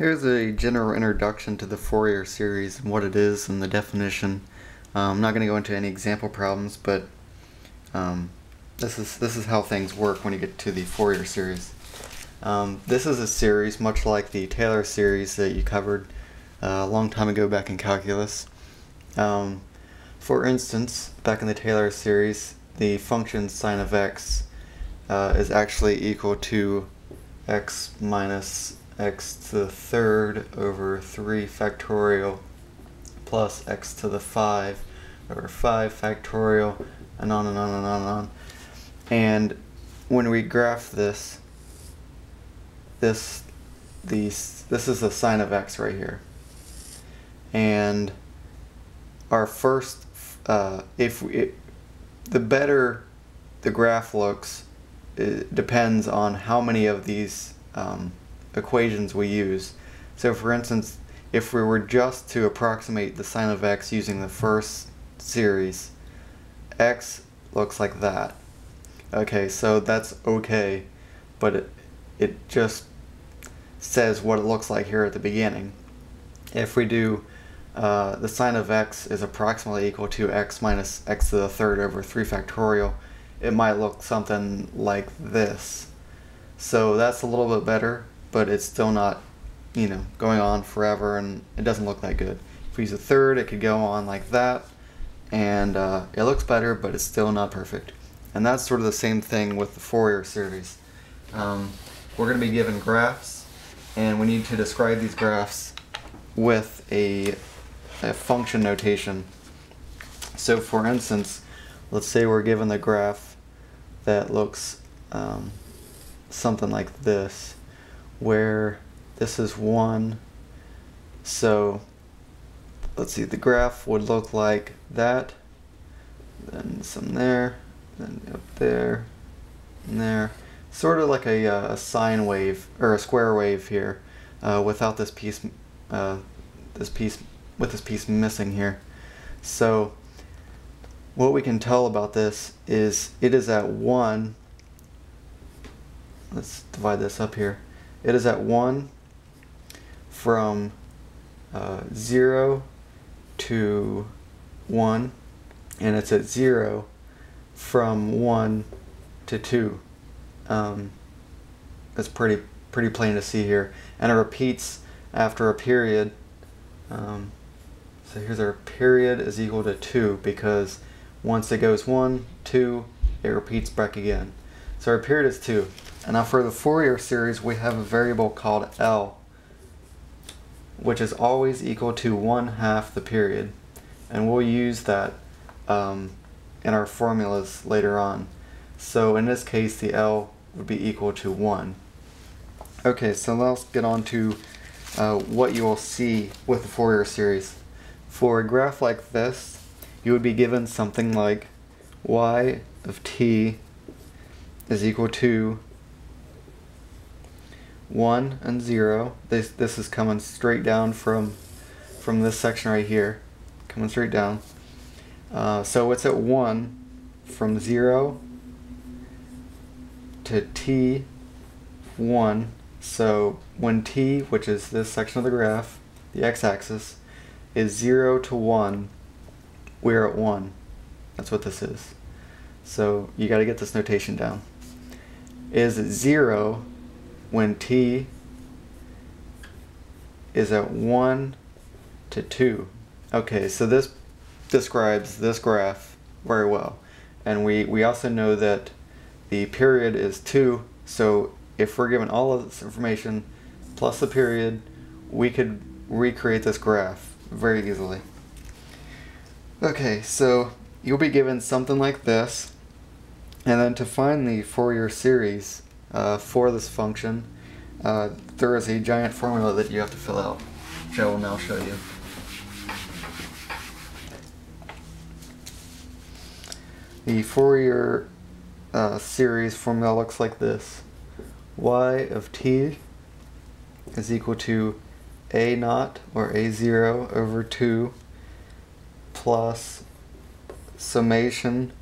Here's a general introduction to the Fourier series and what it is and the definition. Um, I'm not going to go into any example problems, but um, this is this is how things work when you get to the Fourier series. Um, this is a series much like the Taylor series that you covered uh, a long time ago back in calculus. Um, for instance, back in the Taylor series, the function sine of x uh, is actually equal to x minus x to the third over 3 factorial plus x to the 5 over 5 factorial and on and on and on and on. And when we graph this, this these this is the sine of x right here. And our first, uh, if we, the better the graph looks, it depends on how many of these um, equations we use. So for instance, if we were just to approximate the sine of x using the first series, x looks like that. Okay, so that's okay, but it, it just says what it looks like here at the beginning. If we do uh, the sine of x is approximately equal to x minus x to the third over 3 factorial, it might look something like this. So that's a little bit better but it's still not, you know, going on forever and it doesn't look that good. If we use a third, it could go on like that and uh, it looks better, but it's still not perfect. And that's sort of the same thing with the Fourier series. Um, we're going to be given graphs and we need to describe these graphs with a, a function notation. So for instance, let's say we're given the graph that looks um, something like this where this is 1. So let's see, the graph would look like that, then some there, then up there, and there. Sort of like a, uh, a sine wave, or a square wave here, uh, without this piece, uh, this piece, with this piece missing here. So what we can tell about this is it is at 1, let's divide this up here, it is at 1 from uh, 0 to 1 and it's at 0 from 1 to 2. Um, that's pretty pretty plain to see here. And it repeats after a period. Um, so here's our period is equal to 2 because once it goes 1, 2, it repeats back again. So our period is 2. And now for the Fourier series, we have a variable called L, which is always equal to 1 half the period. And we'll use that um, in our formulas later on. So in this case, the L would be equal to 1. Okay, so let's get on to uh, what you will see with the Fourier series. For a graph like this, you would be given something like y of t is equal to 1 and 0. This, this is coming straight down from, from this section right here. Coming straight down. Uh, so it's at 1 from 0 to t 1. So when t, which is this section of the graph, the x-axis, is 0 to 1, we're at 1. That's what this is. So you got to get this notation down. Is 0 when t is at 1 to 2. Okay, so this describes this graph very well. And we, we also know that the period is 2, so if we're given all of this information plus the period, we could recreate this graph very easily. Okay, so you'll be given something like this, and then to find the Fourier series, uh, for this function, uh, there is a giant formula that you have to fill out, which I will now show you. The Fourier uh, series formula looks like this. y of t is equal to a naught or a0 over 2 plus summation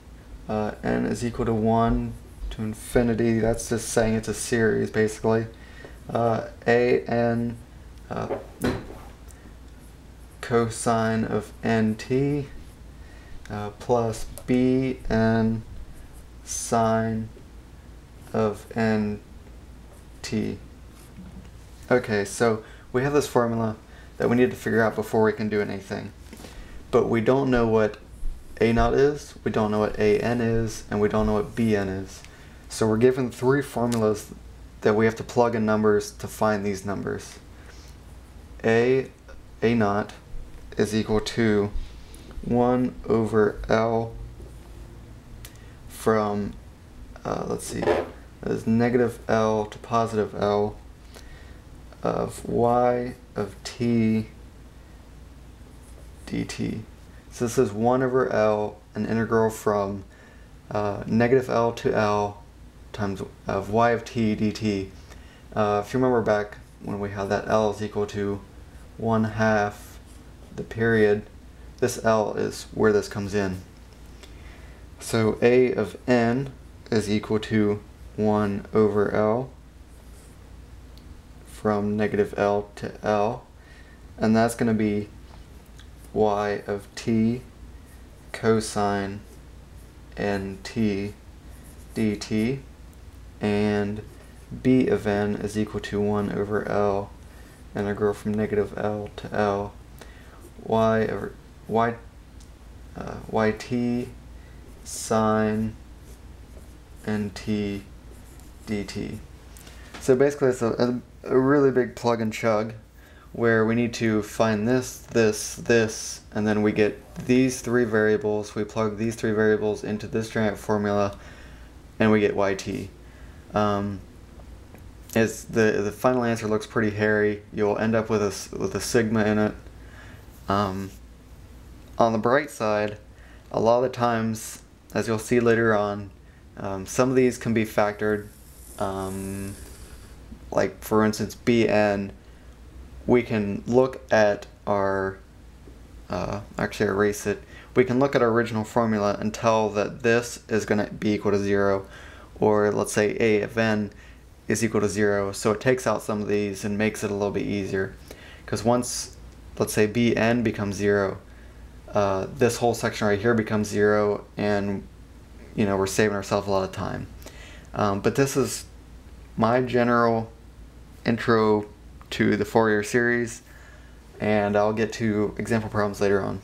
uh, n is equal to 1 to infinity. That's just saying it's a series, basically. Uh, a n uh, cosine of nt uh, plus bn sine of nt. Okay, so we have this formula that we need to figure out before we can do anything. But we don't know what a naught is, we don't know what an is, and we don't know what bn is. So we're given three formulas that we have to plug in numbers to find these numbers. a, a naught is equal to 1 over L from, uh, let's see, is negative L to positive L of y of t dt. So this is 1 over L, an integral from uh, negative L to L times of y of t dt. Uh, if you remember back when we had that L is equal to 1 half the period, this L is where this comes in. So A of n is equal to 1 over L from negative L to L. And that's going to be y of t cosine nt dt. And b of n is equal to 1 over L integral from negative L to L y over y uh, yt sine nt dt. So basically it's a, a, a really big plug and chug where we need to find this, this, this, and then we get these three variables, we plug these three variables into this giant formula, and we get yt. Um, it's the the final answer looks pretty hairy. You'll end up with a with a sigma in it. Um, on the bright side, a lot of the times, as you'll see later on, um, some of these can be factored. Um, like for instance, bn, we can look at our, uh, actually erase it, we can look at our original formula and tell that this is going to be equal to 0, or let's say a of n is equal to 0, so it takes out some of these and makes it a little bit easier. Because once, let's say bn becomes 0, uh, this whole section right here becomes 0, and you know we're saving ourselves a lot of time. Um, but this is my general intro to the Fourier series, and I'll get to example problems later on.